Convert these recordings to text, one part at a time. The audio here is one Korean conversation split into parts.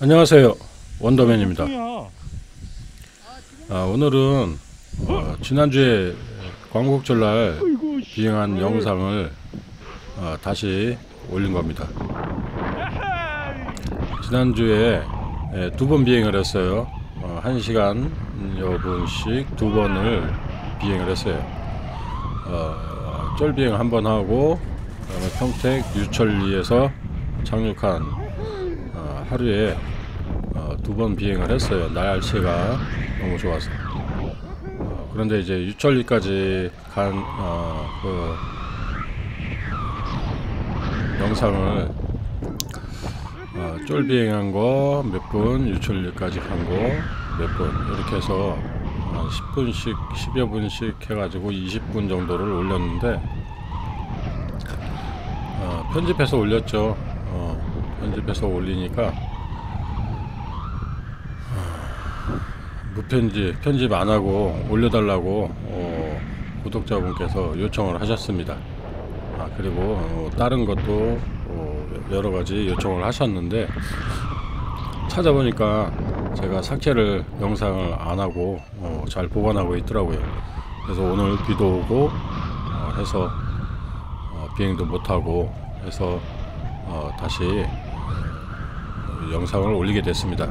안녕하세요. 원더맨입니다. 뭐야? 아, 오늘은 어, 지난주에 광복절날 씨. 비행한 영상을 어, 다시 올린 겁니다. 지난주에 예, 두번 비행을 했어요. 어, 1시간 여분씩 두 번을 비행을 했어요. 어, 쫄비행 한 번 하고 평택 유천리에서 착륙한 어, 하루에 어, 두번 비행을 했어요. 날씨가 너무 좋아서. 어, 그런데 이제 유천리까지 간, 어, 그, 영상을, 어, 쫄 비행한 거 몇 분, 유천리까지 간 거 몇 분, 이렇게 해서 한 10분씩, 10여 분씩 해가지고 20분 정도를 올렸는데, 어, 편집해서 올렸죠. 어, 편집해서 올리니까, 무편집 편집 안 하고 올려달라고 어, 구독자분께서 요청을 하셨습니다. 아 그리고 어, 다른 것도 어, 여러 가지 요청을 하셨는데 찾아보니까 제가 삭제를 영상을 안 하고 어, 잘 보관하고 있더라고요. 그래서 오늘 비도 오고 어, 해서 어, 비행도 못 하고 해서 어, 다시 어, 영상을 올리게 됐습니다.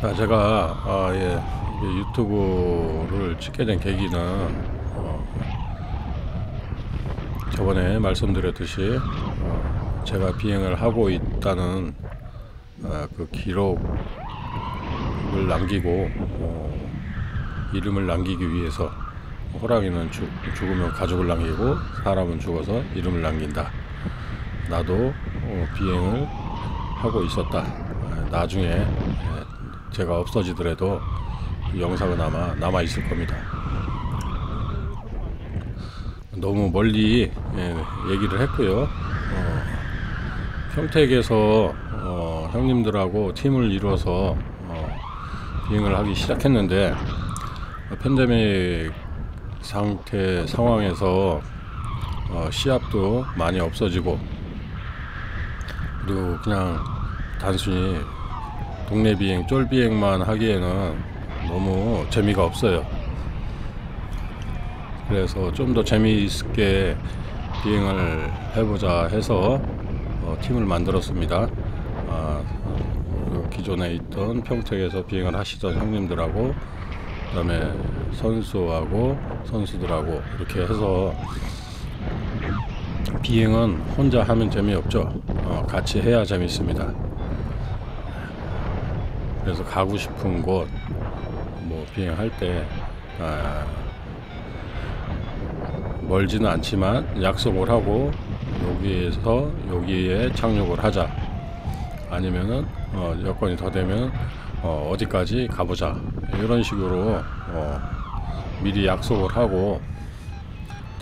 자, 제가 아, 예, 유튜브를 찍게 된 계기는 어, 저번에 말씀드렸듯이 어, 제가 비행을 하고 있다는 어, 그 기록을 남기고 어, 이름을 남기기 위해서 호랑이는 죽, 죽으면 가족을 남기고 사람은 죽어서 이름을 남긴다. 나도 어, 비행을 하고 있었다. 어, 나중에 예, 제가 없어지더라도 이 영상은 아마 남아 있을 겁니다. 너무 멀리 예, 얘기를 했고요. 어, 평택에서 어, 형님들하고 팀을 이루어서 어, 비행을 하기 시작했는데 팬데믹 상태 상황에서 어, 시합도 많이 없어지고 그리고 그냥 단순히 동네 비행, 쫄 비행만 하기에는 너무 재미가 없어요. 그래서 좀 더 재미있게 비행을 해보자 해서 어, 팀을 만들었습니다. 아, 그 기존에 있던 평택에서 비행을 하시던 형님들하고 그다음에 선수하고 선수들하고 이렇게 해서 비행은 혼자 하면 재미없죠. 어, 같이 해야 재밌습니다. 그래서 가고 싶은 곳 뭐 비행할 때 아, 멀지는 않지만 약속을 하고 여기에서 여기에 착륙을 하자 아니면은 어, 여건이 더 되면 어, 어디까지 가보자 이런 식으로 어, 미리 약속을 하고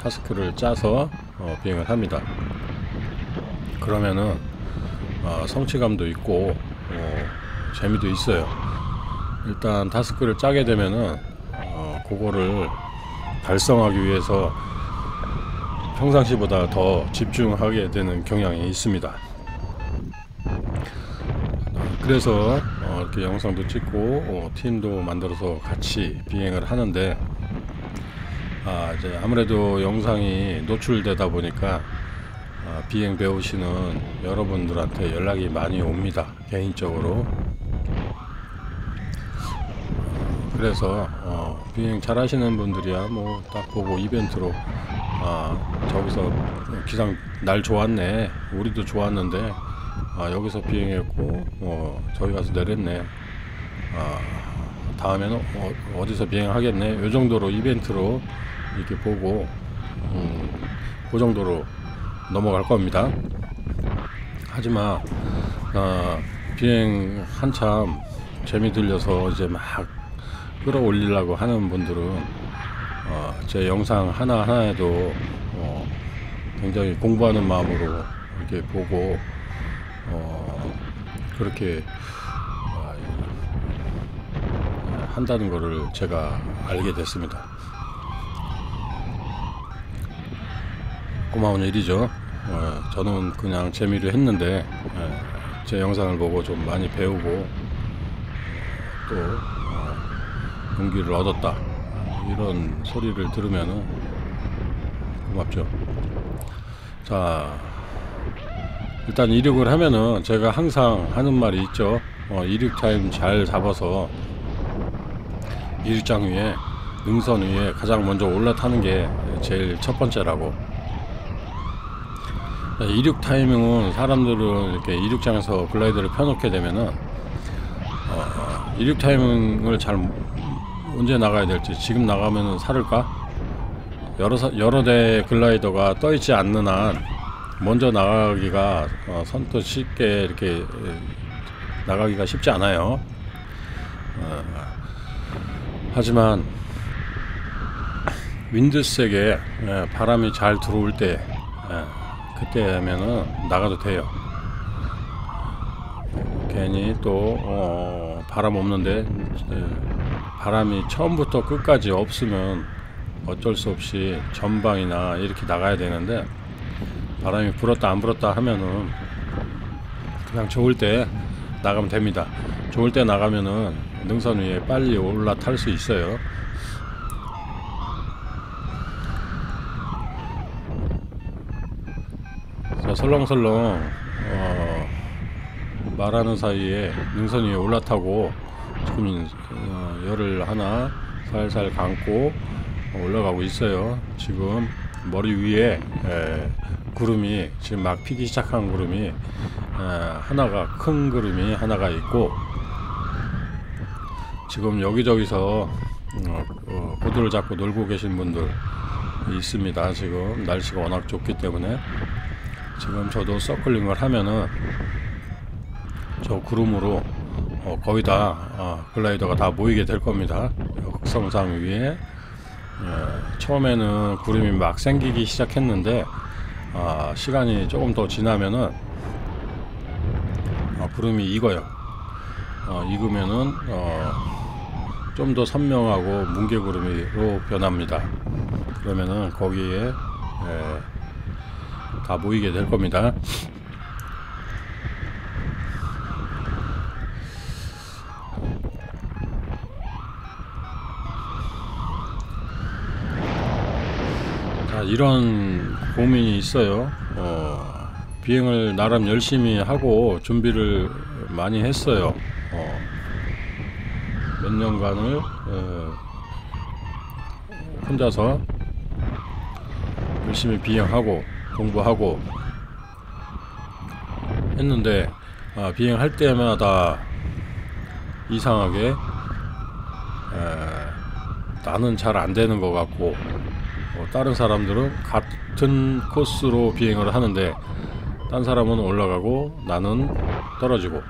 타스크를 짜서 어, 비행을 합니다. 그러면은 어, 성취감도 있고 어, 재미도 있어요. 일단 타스크를 짜게 되면은 어, 그거를 달성하기 위해서 평상시보다 더 집중하게 되는 경향이 있습니다. 그래서 어, 이렇게 영상도 찍고 어, 팀도 만들어서 같이 비행을 하는데 아, 이제 아무래도 영상이 노출되다 보니까 아, 비행 배우시는 여러분들한테 연락이 많이 옵니다. 개인적으로. 그래서 어, 비행 잘 하시는 분들이야. 뭐 딱 보고 이벤트로 아 저기서 기상 날 좋았네. 우리도 좋았는데 아 여기서 비행했고 어 저기 가서 내렸네. 아 다음에는 어, 디서 비행하겠네. 요 정도로 이벤트로 이렇게 보고 음, 그 정도로 넘어갈 겁니다. 하지만 아, 비행 한참 재미 들려서 이제 막 끌어올리려고 하는 분들은 어, 제 영상 하나하나에도 어, 굉장히 공부하는 마음으로 이렇게 보고 어, 그렇게 어, 한다는 것을 제가 알게 됐습니다. 고마운 일이죠. 어, 저는 그냥 재미를 했는데 어, 제 영상을 보고 좀 많이 배우고 또 어, 용기를 얻었다 이런 소리를 들으면은 고맙죠. 자 일단 이륙을 하면은 제가 항상 하는 말이 있죠. 어, 이륙 타임 잘 잡아서 이륙장 위에 능선 위에 가장 먼저 올라타는 게 제일 첫 번째라고. 이륙 타이밍은 사람들은 이렇게 이륙장에서 글라이더를 펴놓게 되면은 어, 이륙 타이밍을 잘 언제 나가야 될지 지금 나가면은 살을까? 여러 사, 여러 대 글라이더가 떠 있지 않는 한 먼저 나가기가 어, 선뜻 쉽게 이렇게 에, 나가기가 쉽지 않아요. 어, 하지만 윈드색에 예, 바람이 잘 들어올 때 예, 그때 하면은 나가도 돼요. 괜히 또 어, 바람 없는데 예, 바람이 처음부터 끝까지 없으면 어쩔 수 없이 전방이나 이렇게 나가야 되는데 바람이 불었다 안 불었다 하면은 그냥 좋을 때 나가면 됩니다. 좋을 때 나가면은 능선 위에 빨리 올라탈 수 있어요. 자, 설렁설렁 어, 말하는 사이에 능선 위에 올라타고 지금 어, 열을 하나 살살 감고 올라가고 있어요. 지금 머리 위에 에, 구름이 지금 막 피기 시작한 구름이 에, 하나가 큰 구름이 하나가 있고 지금 여기저기서 어, 어, 보드를 잡고 놀고 계신 분들 있습니다. 지금 날씨가 워낙 좋기 때문에 지금 저도 서클링을 하면은 저 구름으로 어, 거의 다 어, 글라이더가 다 모이게 될 겁니다. 흑성상 위에 예, 처음에는 구름이 막 생기기 시작했는데 아, 시간이 조금 더 지나면은 아, 구름이 익어요. 어, 익으면은 어, 좀 더 선명하고 뭉게구름이로 변합니다. 그러면은 거기에 예, 다 모이게 될 겁니다. 이런 고민이 있어요. 어, 비행을 나름 열심히 하고 준비를 많이 했어요. 어, 몇 년간을 어, 혼자서 열심히 비행하고 공부하고 했는데 아, 비행할 때마다 이상하게 에, 나는 잘 안 되는 것 같고 어, 다른 사람들은 같은 코스로 비행을 하는데 딴 사람은 올라가고 나는 떨어지고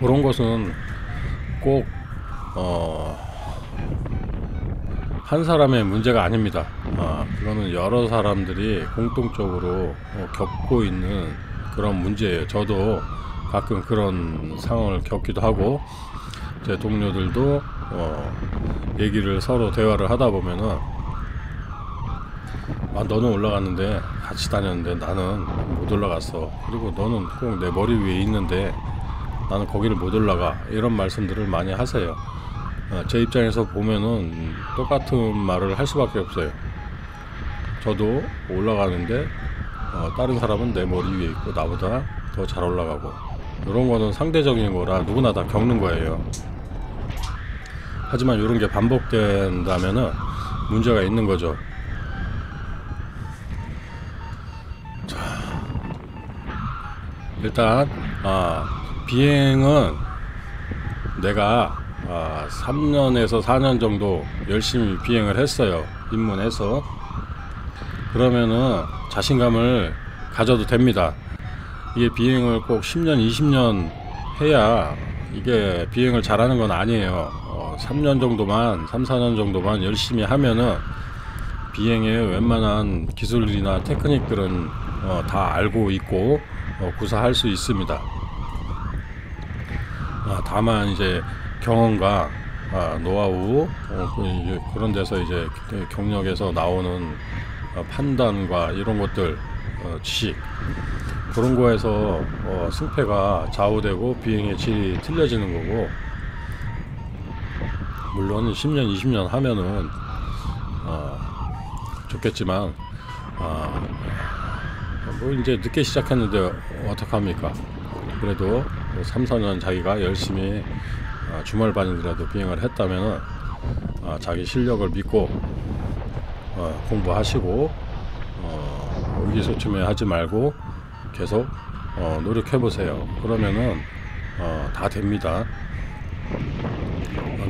그런 것은 꼭 어, 한 사람의 문제가 아닙니다. 아, 그거는 여러 사람들이 공통적으로 어, 겪고 있는 그런 문제예요. 저도 가끔 그런 상황을 겪기도 하고 제 동료들도 어, 얘기를 서로 대화를 하다 보면은 아 너는 올라갔는데 같이 다녔는데 나는 못 올라갔어. 그리고 너는 꼭 내 머리 위에 있는데 나는 거기를 못 올라가. 이런 말씀들을 많이 하세요. 어, 제 입장에서 보면은 똑같은 말을 할 수밖에 없어요. 저도 올라가는데 어, 다른 사람은 내 머리 위에 있고 나보다 더 잘 올라가고 이런 거는 상대적인 거라 누구나 다 겪는 거예요. 하지만 이런 게 반복된다면은 문제가 있는 거죠. 자, 일단 아, 비행은 내가 아, 3년에서 4년 정도 열심히 비행을 했어요. 입문해서. 그러면은 자신감을 가져도 됩니다. 이게 비행을 꼭 10년, 20년 해야 이게 비행을 잘하는 건 아니에요. 어, 3년 정도만, 3, 4년 정도만 열심히 하면은 비행의 웬만한 기술이나 테크닉들은 어, 다 알고 있고 어, 구사할 수 있습니다. 아, 다만 이제 경험과 아, 노하우 어, 그 그런 데서 이제 경력에서 나오는 어, 판단과 이런 것들 어, 지식 그런 거에서 어, 승패가 좌우되고 비행의 질이 틀려지는 거고 물론 10년 20년 하면은 어, 좋겠지만 아, 뭐 이제 늦게 시작했는데 어떡합니까 그래도 3, 4년 자기가 열심히 아, 주말 반이라도 비행을 했다면은 아, 자기 실력을 믿고 어, 공부하시고 어, 의기소침해 하지 말고 계속 어, 노력해 보세요. 그러면은 어, 다 됩니다.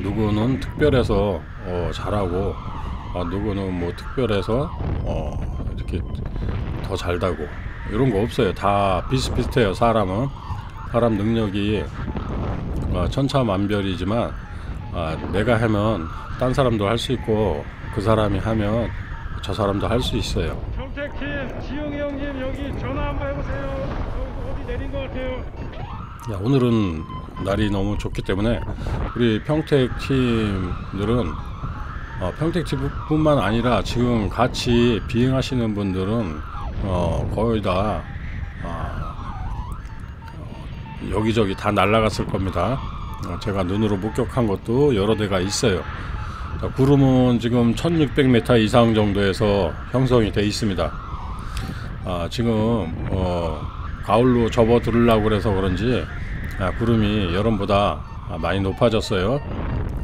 어, 누구는 특별해서 어, 잘하고 아, 누구는 뭐 특별해서 어, 이렇게 더 잘다고 이런 거 없어요. 다 비슷비슷해요. 사람은 사람 능력이 어, 천차만별이지만 아, 내가 하면 딴 사람도 할 수 있고 그 사람이 하면 저 사람도 할 수 있어요. 평택팀 지용이 형님 여기 전화 한번 해보세요. 어디 내린 것 같아요. 야, 오늘은 날이 너무 좋기 때문에 우리 평택 팀들은 어, 평택 팀뿐만 아니라 지금 같이 비행하시는 분들은 어, 거의 다 어, 어, 여기저기 다 날아갔을 겁니다. 어, 제가 눈으로 목격한 것도 여러 대가 있어요. 자, 구름은 지금 1600m 이상 정도에서 형성이 돼 있습니다. 아, 지금 어, 가을로 접어들으려고 그래서 그런지 아, 구름이 여름보다 아, 많이 높아졌어요.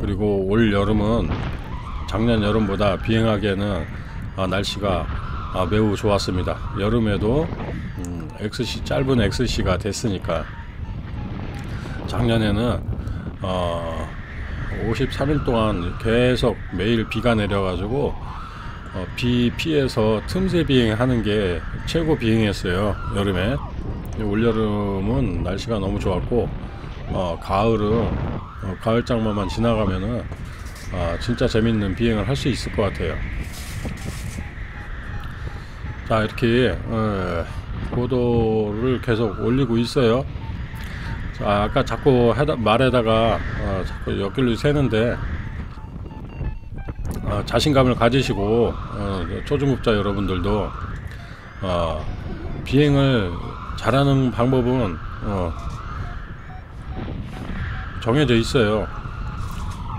그리고 올 여름은 작년 여름보다 비행하기에는 아, 날씨가 아, 매우 좋았습니다. 여름에도 음, XC 짧은 XC가 됐으니까 작년에는 어, 53일 동안 계속 매일 비가 내려가지고 어, 비 피해서 틈새 비행하는 게 최고 비행이었어요 여름에 올 여름은 날씨가 너무 좋았고 어, 가을은 어, 가을 장마만 지나가면은 아, 진짜 재밌는 비행을 할 수 있을 것 같아요. 자 이렇게 어, 고도를 계속 올리고 있어요. 자 아까 자꾸 해다, 말에다가 어, 자꾸 옆길로 새는데 어, 자신감을 가지시고 어, 초중급자 여러분들도 어, 비행을 잘하는 방법은 어, 정해져 있어요.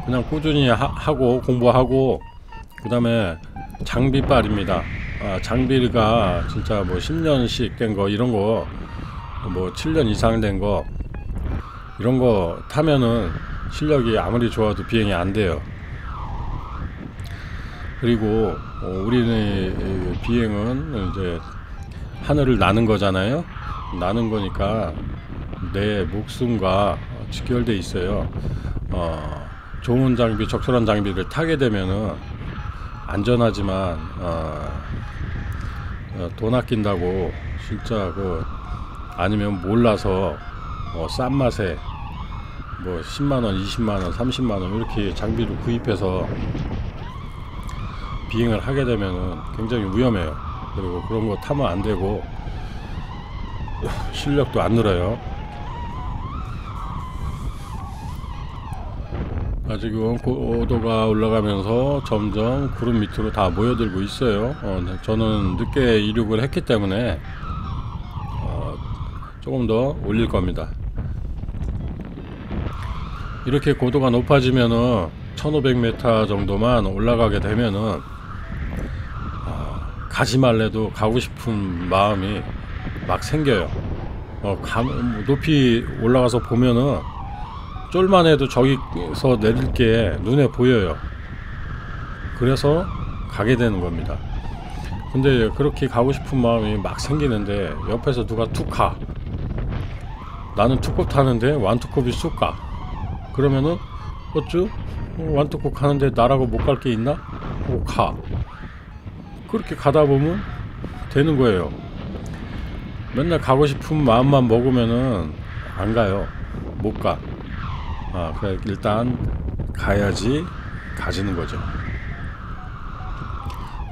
그냥 꾸준히 하, 고 공부하고 그 다음에 장비빨입니다. 아, 장비가 진짜 뭐 10년씩 된 거 이런 거 뭐 7년 이상 된 거 이런 거 타면은 실력이 아무리 좋아도 비행이 안 돼요. 그리고 어, 우리는 비행은 이제 하늘을 나는 거잖아요. 나는 거니까 내 목숨과 직결돼 있어요. 어, 좋은 장비, 적절한 장비를 타게 되면은 안전하지만 어, 어, 돈 아낀다고 진짜 그 아니면 몰라서 어, 싼 맛에 뭐 10만 원, 20만 원, 30만 원 이렇게 장비를 구입해서 비행을 하게 되면은 굉장히 위험해요. 그리고 그런 거 타면 안 되고 실력도 안 늘어요. 아, 지금 고도가 올라가면서 점점 구름 밑으로 다 모여들고 있어요. 어, 네, 저는 늦게 이륙을 했기 때문에 어, 조금 더 올릴 겁니다. 이렇게 고도가 높아지면은 1500m 정도만 올라가게 되면은 어, 가지 말래도 가고 싶은 마음이 막 생겨요. 어, 가, 높이 올라가서 보면은 쫄만 해도 저기서 내릴 게 눈에 보여요. 그래서 가게 되는 겁니다. 근데 그렇게 가고 싶은 마음이 막 생기는데 옆에서 누가 툭 가. 나는 투컵 타는데 완투컵이 쑥 가. 그러면은 어쭈? 완투컵 가는데 나라고 못 갈 게 있나? 오, 가. 그렇게 가다 보면 되는 거예요. 맨날 가고 싶은 마음만 먹으면은 안 가요. 못 가. 아, 그래 일단 가야지 가지는 거죠.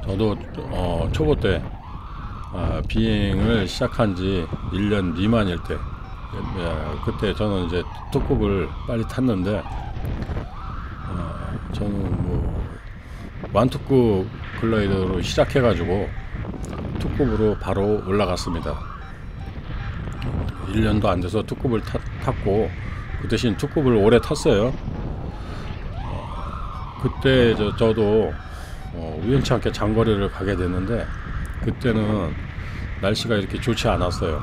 저도 어, 초보 때 아, 비행을 시작한 지 1년 미만일 때 예, 그때 저는 이제 특급을 빨리 탔는데 어, 저는 뭐 완특급 글라이더로 시작해 가지고 특급으로 바로 올라갔습니다. 1년도 안 돼서 투급을 탔, 탔고 그 대신 투급을 오래 탔어요. 어, 그때 저, 저도 어, 우연치 않게 장거리를 가게 됐는데 그때는 날씨가 이렇게 좋지 않았어요.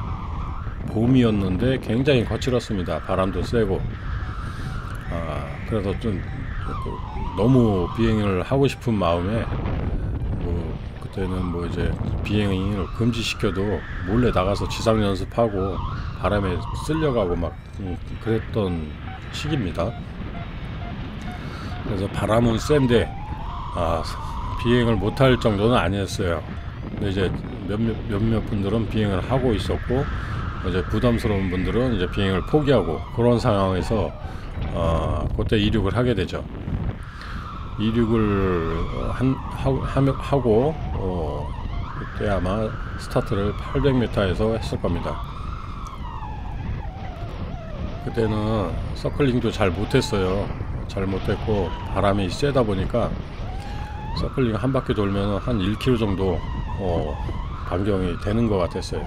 봄이었는데 굉장히 거칠었습니다. 바람도 세고. 아, 그래서 좀 너무 비행을 하고 싶은 마음에 뭐그 때는 뭐 이제 비행을 금지시켜도 몰래 나가서 지상 연습하고 바람에 쓸려가고 막 음, 그랬던 시기입니다. 그래서 바람은 센데 아, 비행을 못할 정도는 아니었어요. 근데 이제 몇몇 몇몇 분들은 비행을 하고 있었고 이제 부담스러운 분들은 이제 비행을 포기하고 그런 상황에서 어, 그때 이륙을 하게 되죠. 이륙을 한, 하, 하- 하고 어, 그때 아마 스타트를 800m에서 했을 겁니다. 그때는 서클링도 잘 못했어요. 잘 못했고 바람이 세다 보니까 서클링 한 바퀴 돌면 한 1km 정도 어, 반경이 되는 것 같았어요.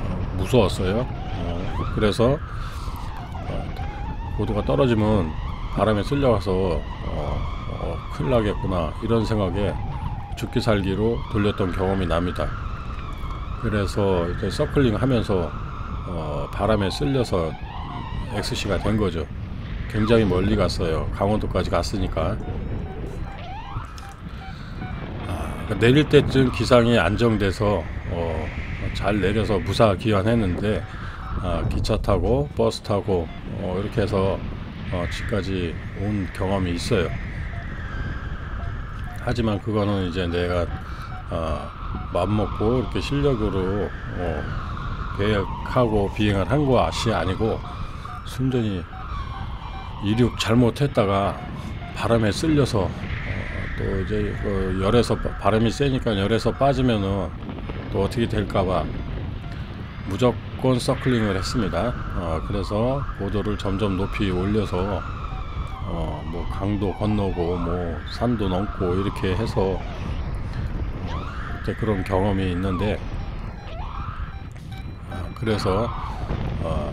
어, 무서웠어요. 어, 그래서 어, 고도가 떨어지면 바람에 쓸려가서 어, 어, 큰일 나겠구나 이런 생각에 죽기 살기로 돌렸던 경험이 납니다. 그래서 이제 서클링 하면서 어, 바람에 쓸려서 XC가 된 거죠. 굉장히 멀리 갔어요. 강원도까지 갔으니까. 아, 내릴 때쯤 기상이 안정돼서 어, 잘 내려서 무사 귀환했는데 아, 기차 타고 버스 타고 어, 이렇게 해서 어, 집까지 온 경험이 있어요. 하지만 그거는 이제 내가 어, 마음 먹고 이렇게 실력으로 어, 계획하고 비행을 한 것이 아니고 순전히 이륙 잘못했다가 바람에 쓸려서 어, 또 이제 그 열에서 바- 바람이 세니까 열에서 빠지면은 또 어떻게 될까봐 무 조건 서클링을 했습니다. 어, 그래서 고도를 점점 높이 올려서 어, 뭐 강도 건너고 뭐 산도 넘고 이렇게 해서 어, 이제 그런 경험이 있는데 아, 그래서 어,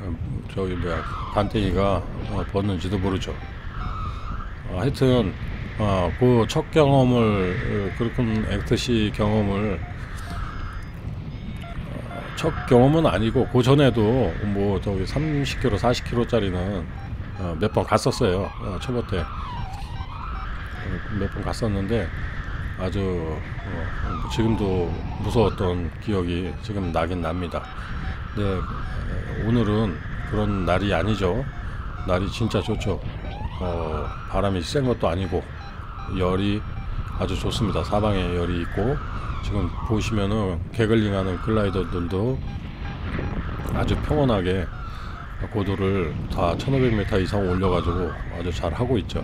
음, 저기 뭐야 간땡이가 어, 벗는지도 모르죠. 어, 하여튼 어, 그첫 경험을 어, 그렇군 액트시 경험을 어, 첫 경험은 아니고 그 전에도 뭐 저기 30km, 40km짜리는 어, 몇 번 갔었어요. 어, 초보 때 몇 번 갔었는데 아주 어, 지금도 무서웠던 기억이 지금 나긴 납니다. 근데 어, 오늘은 그런 날이 아니죠. 날이 진짜 좋죠. 어, 바람이 센 것도 아니고 열이 아주 좋습니다. 사방에 열이 있고 지금 보시면은 개글링하는 글라이더들도 아주 평온하게 고도를 다 1500m 이상 올려가지고 아주 잘 하고 있죠.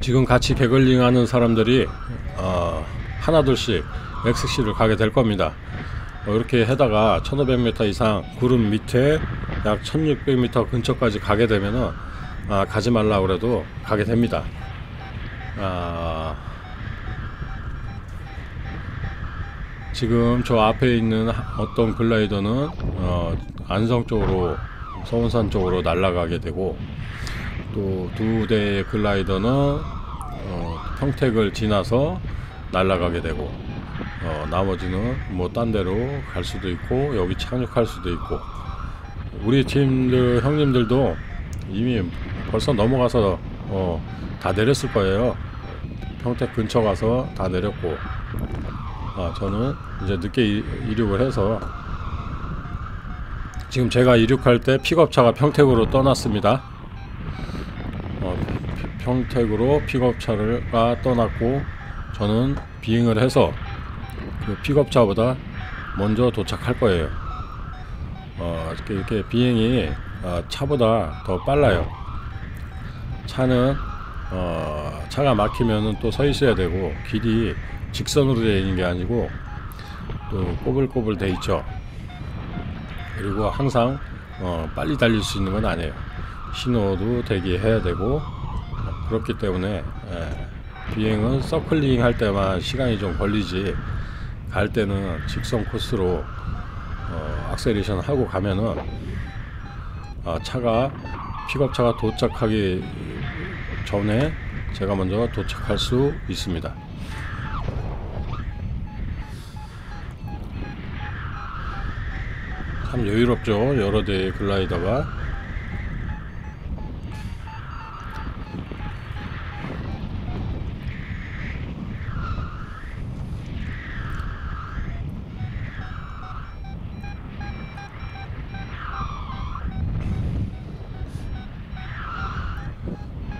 지금 같이 개글링 하는 사람들이 어, 하나둘씩 XC를 가게 될 겁니다. 어, 이렇게 해다가 1500m 이상 구름 밑에 약 1600m 근처까지 가게 되면은 아, 가지 말라 그래도 가게 됩니다. 아, 지금 저 앞에 있는 하- 어떤 글라이더는 어, 안성 쪽으로 서운산 쪽으로 날아가게 되고 또 두 대의 글라이더는 어, 평택을 지나서 날아가게 되고 어, 나머지는 뭐 딴 데로 갈 수도 있고 여기 착륙할 수도 있고 우리 팀들 형님들도 이미 벌써 넘어가서 어, 다 내렸을 거예요. 평택 근처 가서 다 내렸고 아, 저는 이제 늦게 이- 이륙을 해서 지금 제가 이륙할 때 픽업차가 평택으로 떠났습니다. 어, 피- 평택으로 픽업차가 떠났고 저는 비행을 해서 그 픽업차보다 먼저 도착할 거예요. 어, 이렇게, 비행이 어, 차보다 더 빨라요. 차는 어, 차가 막히면은 또서 있어야 되고 길이 직선으로 되어 있는 게 아니고 또 꼬불꼬불 돼 있죠. 그리고 항상 어, 빨리 달릴 수 있는 건 아니에요. 신호도 대기해야 되고 어, 그렇기 때문에 예, 비행은 서클링 할 때만 시간이 좀 걸리지 갈 때는 직선 코스로 어, 악셀레이션 하고 가면은 아, 차가 픽업차가 도착하기 전에 제가 먼저 도착할 수 있습니다. 참 여유롭죠. 여러 대의 글라이더가.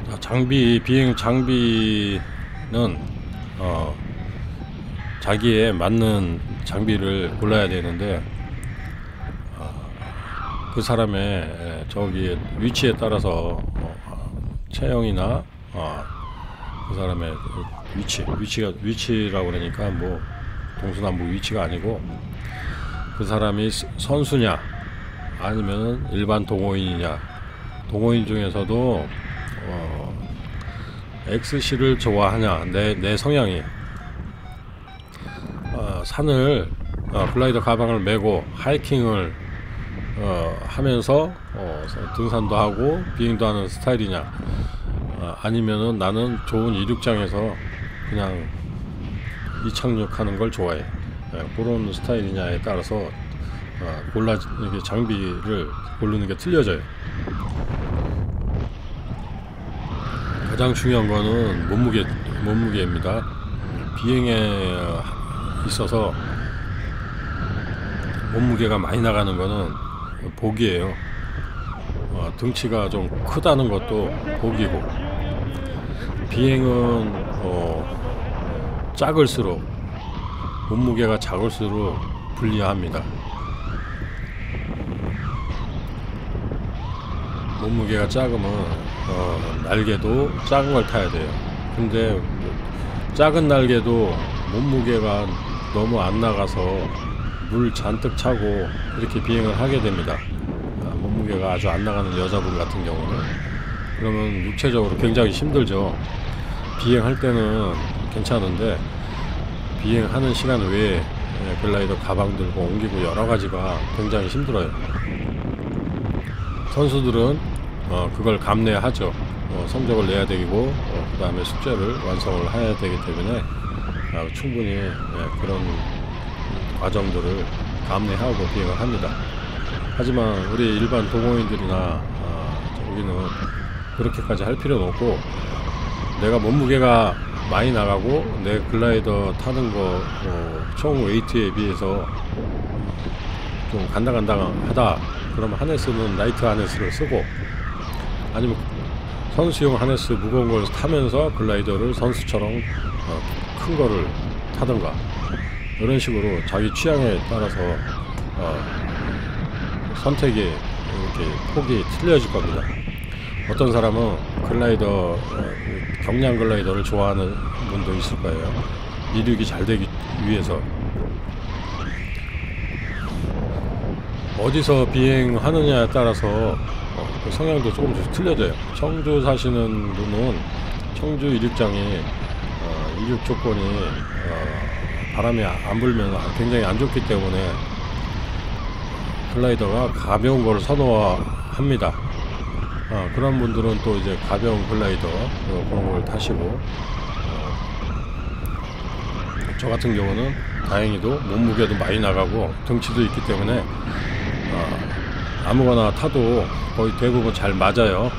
자, 장비 비행 장비는 어, 자기에 맞는 장비를 골라야 되는데 어, 그 사람의 에, 저기 위치에 따라서 어, 체형이나 어, 그 사람의 그 위치 위치가 위치라고 그러니까 뭐 동서남북 위치가 아니고 그 사람이 스- 선수냐 아니면 일반 동호인이냐. 동호인 중에서도 어, XC를 좋아하냐 내, 내 성향이. 어, 산을 어, 글라이더 가방을 메고 하이킹을 어, 하면서 어, 등산도 하고 비행도 하는 스타일이냐 어, 아니면은 나는 좋은 이륙장에서 그냥 이착륙하는 걸 좋아해 예, 그런 스타일이냐에 따라서 어, 골라 이게 장비를 고르는 게 틀려져요. 가장 중요한 거는 몸무게 몸무게입니다. 비행에 있어서 몸무게가 많이 나가는 거는 복이에요. 어, 등치가 좀 크다는 것도 복이고 비행은 어, 작을수록 몸무게가 작을수록 불리합니다. 몸무게가 작으면 어, 날개도 작은 걸 타야 돼요. 근데 작은 날개도 몸무게가 너무 안 나가서 물 잔뜩 차고 이렇게 비행을 하게 됩니다. 아, 몸무게가 아주 안 나가는 여자분 같은 경우는 그러면 육체적으로 굉장히 힘들죠. 비행할 때는 괜찮은데 비행하는 시간 외에 예, 글라이더 가방 들고 옮기고 여러 가지가 굉장히 힘들어요. 선수들은 어, 그걸 감내하죠. 어, 성적을 내야 되고 어, 그 다음에 숙제를 완성을 해야 되기 때문에 아, 충분히 예, 그런 과정들을 감내하고 비행을 합니다. 하지만 우리 일반 동호인들이나 아, 우리는 그렇게까지 할 필요는 없고 내가 몸무게가 많이 나가고 내 글라이더 타는 거 어, 총 weight에 비해서 좀 간당간당하다 그러면 harness는 light harness를 쓰고 아니면 선수용 하네스 무거운 걸 타면서 글라이더를 선수처럼 어, 큰 거를 타던가 이런 식으로 자기 취향에 따라서 어, 선택이 이렇게 폭이 틀려질 겁니다. 어떤 사람은 글라이더 어, 경량 글라이더를 좋아하는 분도 있을 거예요. 이륙이 잘 되기 위해서 어디서 비행하느냐에 따라서 어, 그 성향도 조금씩 틀려져요. 청주 사시는 분은 청주 이륙장이 어, 이륙 조건이 어, 바람이 안 불면 굉장히 안 좋기 때문에 글라이더가 가벼운 걸 선호합니다. 어, 그런 분들은 또 이제 가벼운 글라이더 어, 그런 걸 타시고 어, 저 같은 경우는 다행히도 몸무게도 많이 나가고 등치도 있기 때문에 어, 아무거나 타도 거의 대부분 잘 맞아요.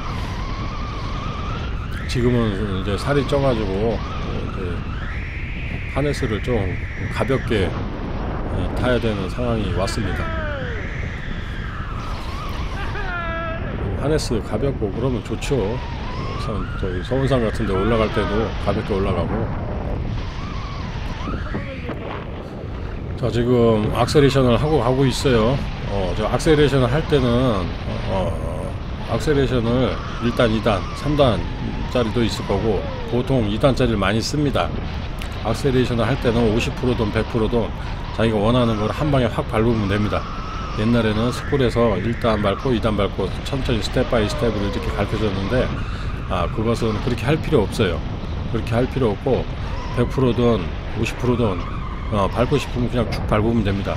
지금은 이제 살이 쪄가지고 어, 이제 하네스를 좀 가볍게 어, 타야 되는 상황이 왔습니다. 하네스 가볍고 그러면 좋죠. 어, 선- 저희 서운산 같은 데 올라갈 때도 가볍게 올라가고. 자, 지금 악셀레이션을 하고 가고 있어요. 어, 저 acceleration을 할 때는, 어, 어, acceleration을 1단, 2단, 3단 짜리도 있을 거고, 보통 2단짜리를 많이 씁니다. acceleration을 할 때는 50%든 100%든 자기가 원하는 걸 한 방에 확 밟으면 됩니다. 옛날에는 school에서 1단 밟고 2단 밟고 천천히 step by step으로 이렇게 가르쳐 줬는데 아 그것은 그렇게 할 필요 없어요 그렇게 할 필요 없고 100%든 50%든 어, 밟고 싶으면 그냥 쭉 밟으면 됩니다.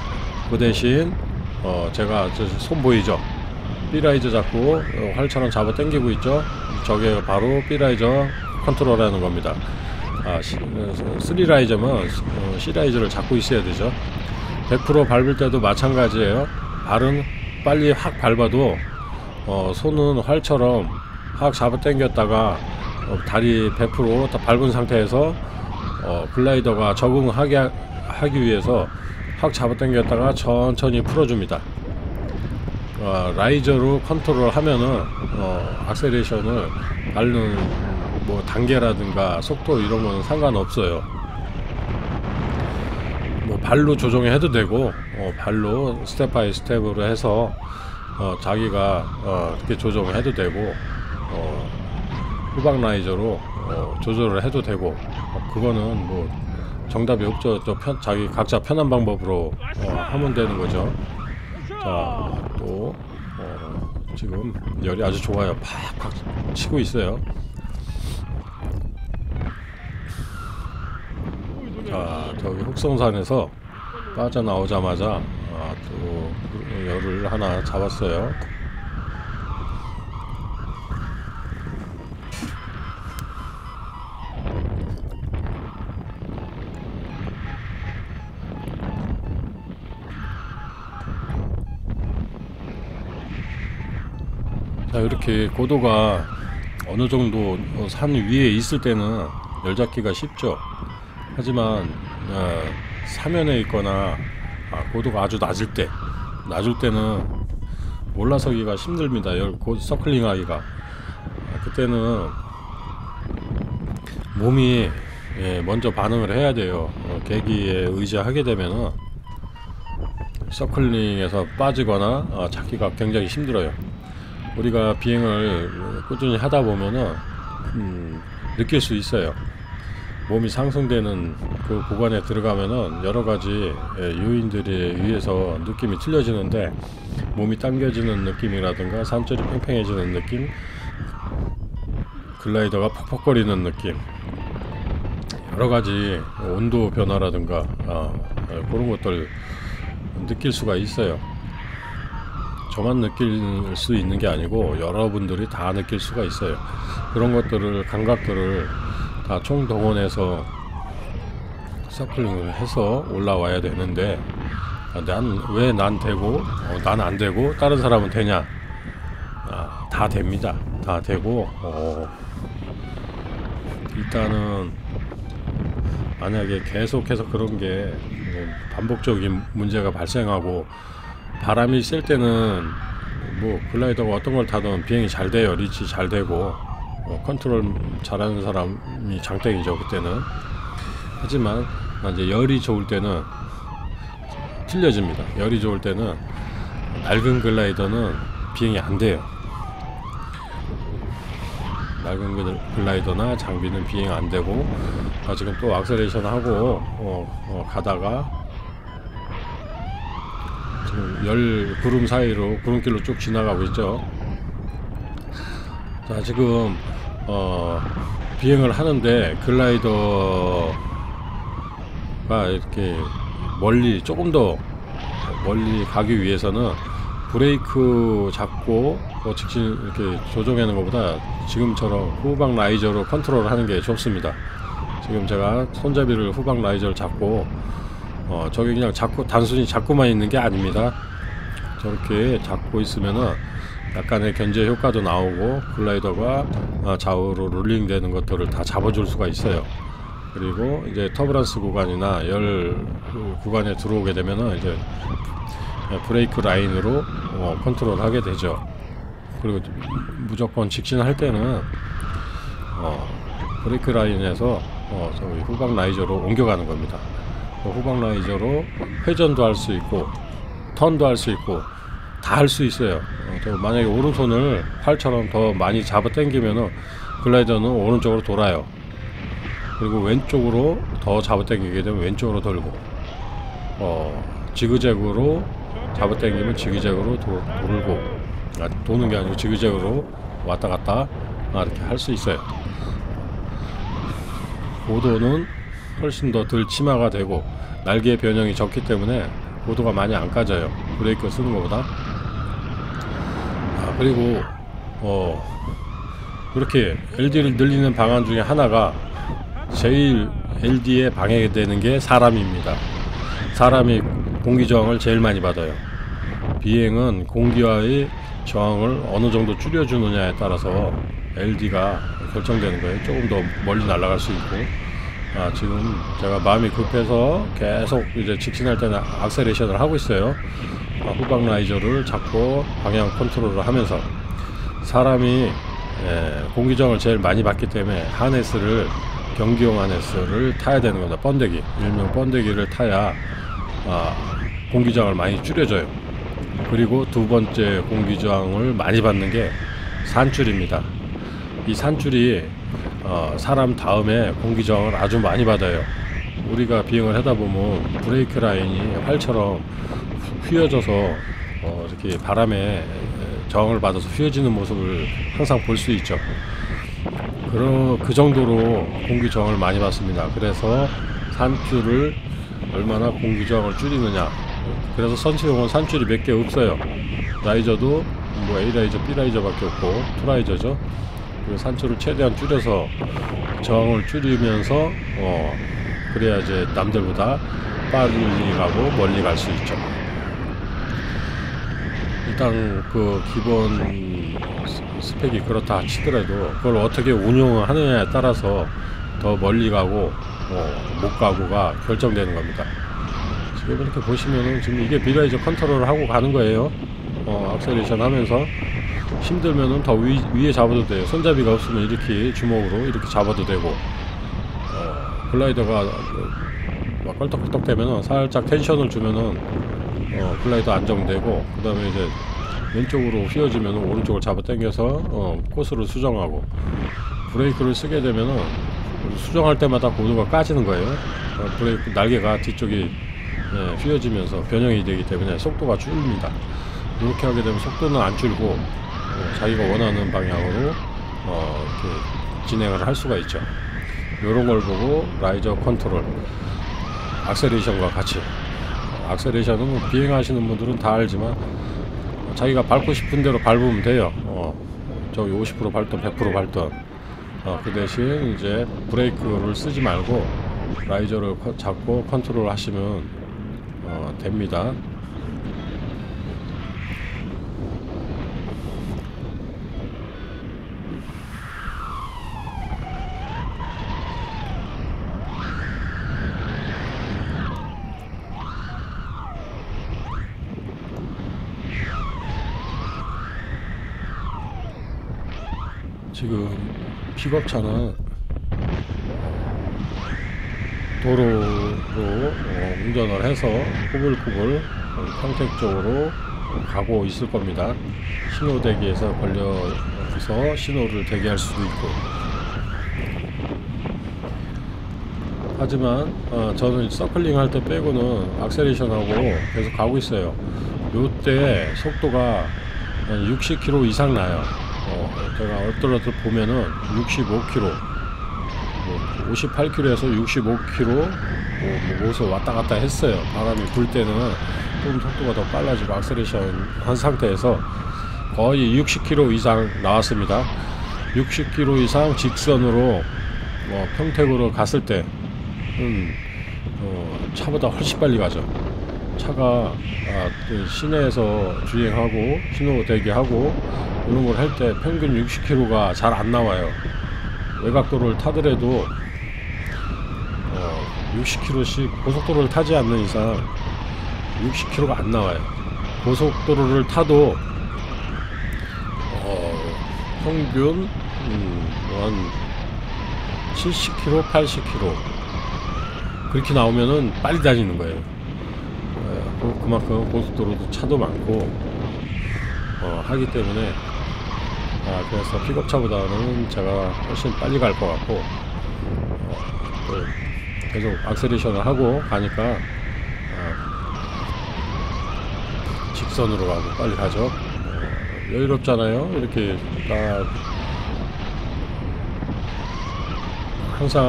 그 대신 어, 제가 저손 보이죠? B라이저 잡고 어, 활처럼 잡아 당기고 있죠? 저게 바로 B라이저 컨트롤하는 겁니다. 아, 시, 어, 3라이저면 어, C라이저를 잡고 있어야 되죠. 100% 밟을 때도 마찬가지예요. 발은 빨리 확 밟아도 어, 손은 활처럼 확 잡아 당겼다가 어, 다리 100%다 밟은 상태에서 어, 글라이더가 적응하게 하- 하기 위해서 확 잡아 당겼다가 천천히 풀어줍니다. 어, riser로 컨트롤 하면은 어, acceleration을 밟는 뭐 단계라든가 속도 이런 거는 상관없어요. 뭐 발로 조정해도 되고 어, 발로 step by step으로 해서 어, 자기가 어, 이렇게 조정해도 되고 어, 후방 라이저로 어, 조절을 해도 되고 어, 그거는 뭐 정답이 없죠. 또 편, 자기 각자 편한 방법으로 어, 하면 되는 거죠. 자, 또 어, 지금 열이 아주 좋아요. 팍팍 치고 있어요. 자, 저기 흑성산에서 빠져나오자마자 아, 또 열을 하나 잡았어요. 자 이렇게 고도가 어느 정도 어, 산 위에 있을 때는 열 잡기가 쉽죠. 하지만 어, 사면에 있거나 아, 고도가 아주 낮을 때, 낮을 때는 올라서기가 힘듭니다. 열곧 서클링 하기가 아, 그때는 몸이 예, 먼저 반응을 해야 돼요. 어, 계기에 의지하게 되면은 서클링에서 빠지거나 어, 잡기가 굉장히 힘들어요. 우리가 비행을 꾸준히 하다 보면은 음, 느낄 수 있어요. 몸이 상승되는 그 구간에 들어가면은 여러 가지 예, 요인들에 의해서 느낌이 틀려지는데 몸이 당겨지는 느낌이라든가 산줄이 팽팽해지는 느낌, 글라이더가 퍽퍽거리는 느낌, 여러 가지 온도 변화라든가 아, 예, 그런 것들 느낄 수가 있어요. 저만 느낄 수 있는 게 아니고 여러분들이 다 느낄 수가 있어요. 그런 것들을 감각들을 다 총동원해서 서클링을 해서 올라와야 되는데 난 왜 난 되고 어, 난안 되고 다른 사람은 되냐? 아, 다 됩니다. 다 되고 어, 일단은 만약에 계속해서 그런 게 뭐, 반복적인 문제가 발생하고 바람이 셀 때는 뭐 글라이더가 어떤 걸 타든 비행이 잘 돼요 리치 잘 되고 어, 컨트롤 잘하는 사람이 장땡이죠 그때는. 하지만 이제 열이 좋을 때는 틀려집니다. 열이 좋을 때는 낡은 글라이더는 비행이 안 돼요. 낡은 글- 글라이더나 장비는 비행 안 되고 아, 지금 또 악셀레이션 하고 어, 어, 가다가 지금 열 구름 사이로 구름길로 쭉 지나가고 있죠. 자 지금 어, 비행을 하는데 글라이더가 이렇게 멀리 조금 더 멀리 가기 위해서는 브레이크 잡고 뭐 직진 이렇게 조정하는 것보다 지금처럼 후방 riser로 컨트롤 하는 게 좋습니다. 지금 제가 손잡이를 후방 riser를 잡고 어, 저게 그냥 잡고 단순히 잡고만 있는 게 아닙니다. 저렇게 잡고 있으면은 약간의 견제 효과도 나오고 글라이더가 어, 좌우로 롤링 되는 것들을 다 잡아줄 수가 있어요. 그리고 이제 turbulence 구간이나 열 구간에 들어오게 되면은 이제 브레이크 라인으로 어, 컨트롤 하게 되죠. 그리고 무조건 직진할 때는 어, 브레이크 라인에서 어, 저기 후방 riser로 옮겨가는 겁니다. 그 후방 riser로 회전도 할 수 있고 턴도 할 수 있고 다 할 수 있어요. 만약에 오른손을 팔처럼 더 많이 잡아 당기면은 글라이더는 오른쪽으로 돌아요. 그리고 왼쪽으로 더 잡아 당기게 되면 왼쪽으로 돌고 어, 지그재그로 잡아 당기면 지그재그로 도, 돌고 아, 도는 게 아니고 지그재그로 왔다 갔다 아, 이렇게 할 수 있어요. 고도는 훨씬 더 덜 치마가 되고 날개 변형이 적기 때문에 고도가 많이 안 까져요. 브레이크 쓰는 것보다. 아, 그리고 어 그렇게 LD를 늘리는 방안 중에 하나가 제일 LD에 방해되는 게 사람입니다. 사람이 공기 저항을 제일 많이 받아요. 비행은 공기와의 저항을 어느 정도 줄여주느냐에 따라서 LD가 결정되는 거예요. 조금 더 멀리 날아갈 수 있고. 아, 지금 제가 마음이 급해서 계속 이제 직진할 때는 악셀레이션을 하고 있어요. 아, 후방 라이저를 잡고 방향 컨트롤을 하면서 사람이 예, 공기저항을 제일 많이 받기 때문에 하네스를 경기용 하네스를 타야 되는 겁니다. 번데기, 일명 번데기를 타야 아, 공기저항을 많이 줄여줘요. 그리고 두 번째 공기저항을 많이 받는 게 산줄입니다. 이 산줄이 어, 사람 다음에 공기저항을 아주 많이 받아요. 우리가 비행을 하다 보면 브레이크 라인이 활처럼 휘어져서 어, 이렇게 바람에 저항을 받아서 휘어지는 모습을 항상 볼 수 있죠. 그러, 그 정도로 공기 저항을 많이 받습니다. 그래서 산줄을 얼마나 공기 저항을 줄이느냐. 그래서 선수용은 산줄이 몇 개 없어요. riser도 뭐 A riser, B riser밖에 없고 two riser죠. 그 산줄을 최대한 줄여서 저항을 줄이면서 어 그래야 이제 남들보다 빨리 가고 멀리 갈 수 있죠. 일단 그 기본 스- 스펙이 그렇다 치더라도 그걸 어떻게 운용을 하느냐에 따라서 더 멀리 가고 어, 못 가고가 결정되는 겁니다. 지금 이렇게 보시면은 지금 이게 B riser 컨트롤을 하고 가는 거예요. 어, acceleration 하면서 힘들면은 더 위, 위에 잡아도 돼요. 손잡이가 없으면 이렇게 주먹으로 이렇게 잡아도 되고 어, 글라이더가 막 껄떡껄떡 되면은 살짝 텐션을 주면은 어, 글라이더 안정되고 그 다음에 이제 왼쪽으로 휘어지면은 오른쪽을 잡아 당겨서 어, 코스를 수정하고 브레이크를 쓰게 되면은 수정할 때마다 고도가 까지는 거예요. 어, 브레이크 날개가 뒤쪽이 예, 휘어지면서 변형이 되기 때문에 속도가 줄입니다. 이렇게 하게 되면 속도는 안 줄고 어, 자기가 원하는 방향으로 어, 이렇게 진행을 할 수가 있죠. 이런 걸 보고 riser 컨트롤, acceleration과 같이 acceleration은 뭐 비행하시는 분들은 다 알지만 어, 자기가 밟고 싶은 대로 밟으면 돼요. 어, 저기 50% 밟던 100% 밟던 어, 그 대신 이제 브레이크를 쓰지 말고 riser를 커- 잡고 컨트롤 하시면 어, 됩니다. 지금 픽업차는 도로로 어, 운전을 해서 꾸불꾸불 어, 평택 쪽으로 가고 있을 겁니다. 신호 대기에서 걸려서 신호를 대기할 수도 있고. 하지만 어, 저는 서클링 할 때 빼고는 악셀레이션하고 계속 가고 있어요. 요때 속도가 한 60km 이상 나요. 어, 제가 얼떨떨 보면은 65km, 뭐 58km에서 65km 뭐, 뭐 어디서 왔다 갔다 했어요. 바람이 불 때는 좀 속도가 더 빨라지고 악셀레이션 한 상태에서 거의 60km 이상 나왔습니다. 60km 이상 직선으로 뭐 평택으로 갔을 때 음, 어, 차보다 훨씬 빨리 가죠. 차가 아, 그 시내에서 주행하고 신호 대기하고 걸할때 평균 60km가 잘 안 나와요. 외곽도로를 타더라도 어, 60km씩 고속도로를 타지 않는 이상 60km가 안 나와요. 고속도로를 타도 어, 평균 음, 한 70km, 80km 그렇게 나오면은 빨리 다니는 거예요. 어, 그- 그만큼 고속도로도 차도 많고 어, 하기 때문에 아, 그래서 픽업차보다는 제가 훨씬 빨리 갈 것 같고 어, 또 계속 악셀레이션을 하고 가니까 아, 직선으로 가고 빨리 가죠. 어, 여유롭잖아요. 이렇게 딱 항상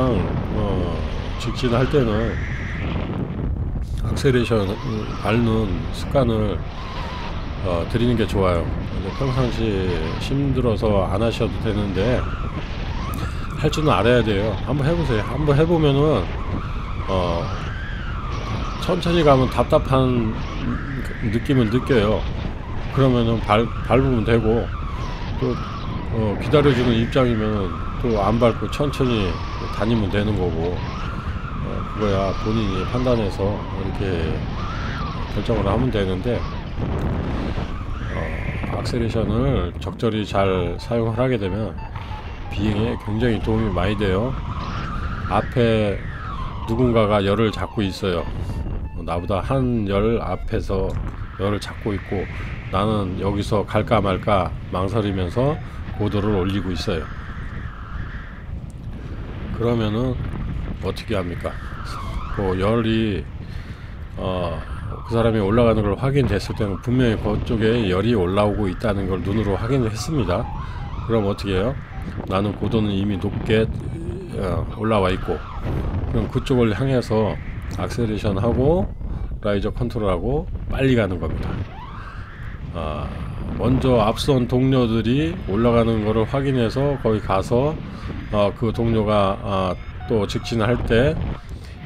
어, 직진할 때는 악셀레이션 밟는 습관을 어, 들이는 게 좋아요. 평상시 힘들어서 안 하셔도 되는데 할 줄은 알아야 돼요. 한번 해보세요. 한번 해보면은 어, 천천히 가면 답답한 느낌을 느껴요. 그러면은 밟, 밟으면 되고 또 어, 기다려주는 입장이면 또 안 밟고 천천히 다니면 되는 거고 어, 그거야 본인이 판단해서 이렇게 결정을 하면 되는데 어, 악셀레이션을 적절히 잘 사용을 하게 되면 비행에 굉장히 도움이 많이 돼요. 앞에 누군가가 열을 잡고 있어요. 어, 나보다 한 열 앞에서 열을 잡고 있고 나는 여기서 갈까 말까 망설이면서 고도를 올리고 있어요. 그러면은 어떻게 합니까? 그 열이 어, 그 사람이 올라가는 걸 확인됐을 때는 분명히 그쪽에 열이 올라오고 있다는 걸 눈으로 확인을 했습니다. 그럼 어떻게 해요? 나는 고도는 이미 높게 어, 올라와 있고 그럼 그쪽을 향해서 acceleration 하고 riser 컨트롤하고 빨리 가는 겁니다. 아, 먼저 앞선 동료들이 올라가는 것을 확인해서 거기 가서 어, 그 동료가 아, 또 직진할 때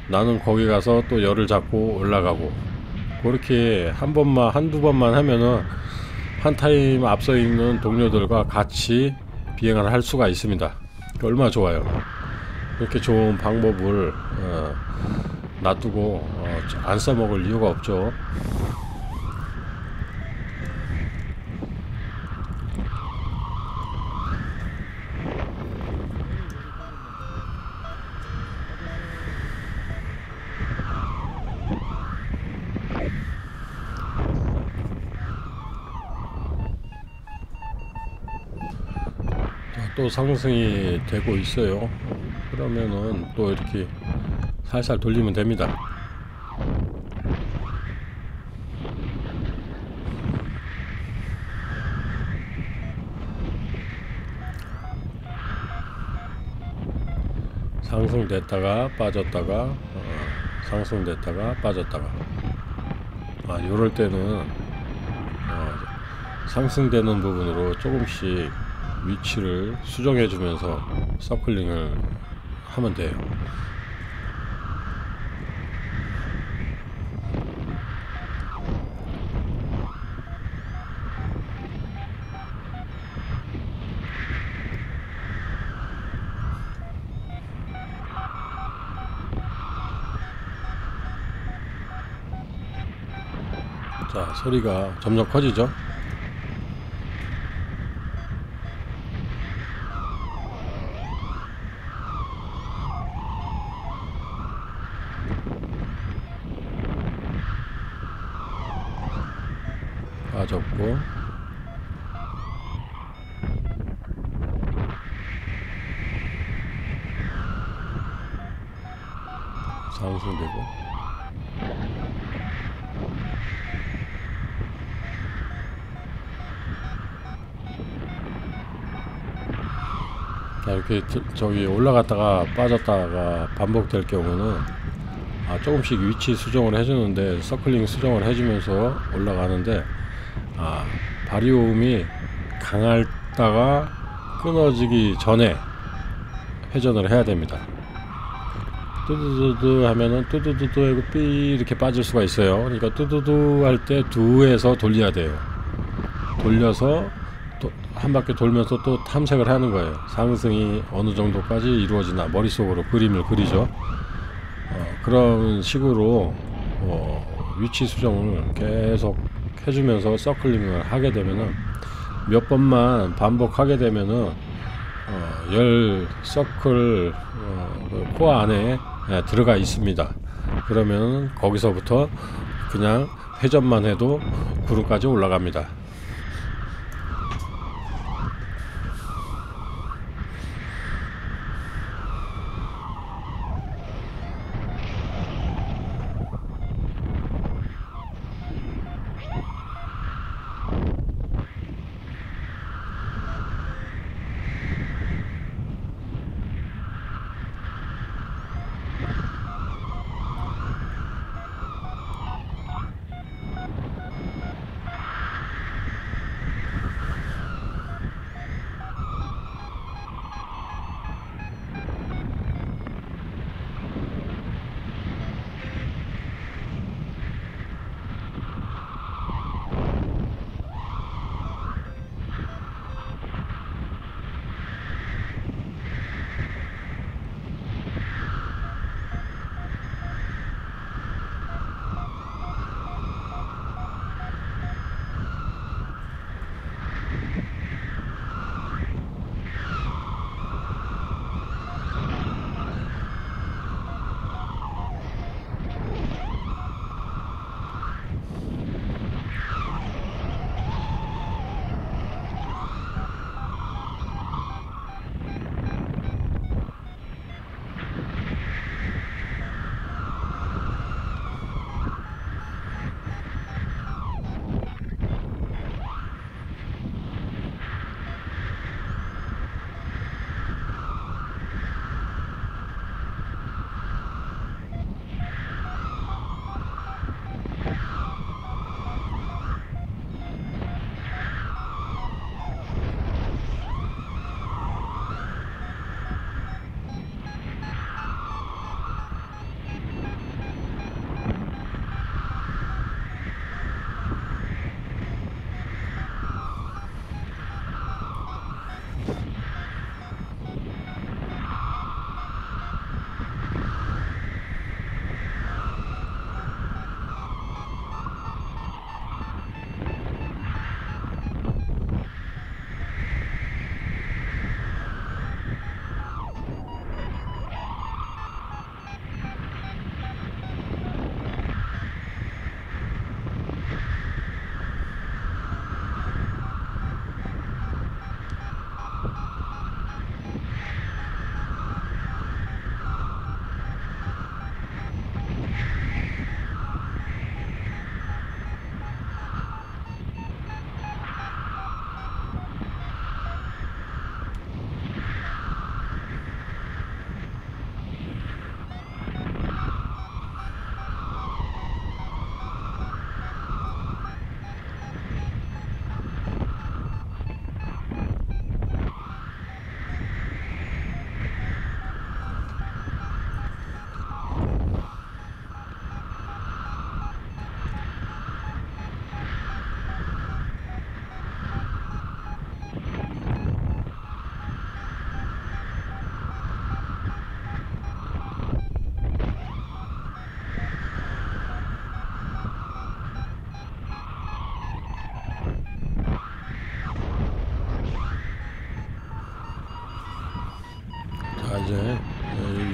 나는 거기 가서 또 열을 잡고 올라가고 그렇게 한 번만 한두 번만 하면은 한 타임 앞서 있는 동료들과 같이 비행을 할 수가 있습니다. 얼마나 좋아요. 이렇게 좋은 방법을 어, 놔두고 어, 안 써먹을 이유가 없죠. 또 상승이 되고 있어요. 그러면은 또 이렇게 살살 돌리면 됩니다. 상승됐다가 빠졌다가 어, 상승됐다가 빠졌다가 아 요럴 때는 어, 상승되는 부분으로 조금씩 위치를 수정해 주면서 서클링을 하면 돼요. 자, 소리가 점점 커지죠? 이렇게 저- 저기 올라갔다가 빠졌다가 반복될 경우는 아, 조금씩 위치 수정을 해주는데 서클링 수정을 해주면서 올라가는데 아, 바리오음이 강할다가 끊어지기 전에 회전을 해야 됩니다. 뚜두두두 하면은 뚜두두두 하고 삐 이렇게 빠질 수가 있어요. 그러니까 뚜두두 할 때 두에서 돌려야 돼요. 돌려서 또 한 바퀴 돌면서 또 탐색을 하는 거예요. 상승이 어느 정도까지 이루어지나 머릿속으로 그림을 그리죠. 어, 그런 식으로 어, 위치 수정을 계속 해주면서 서클링을 하게 되면은 몇 번만 반복하게 되면은 어, 열 서클 어, 그 코어 안에 예, 들어가 있습니다. 그러면 거기서부터 그냥 회전만 해도 구름까지 올라갑니다.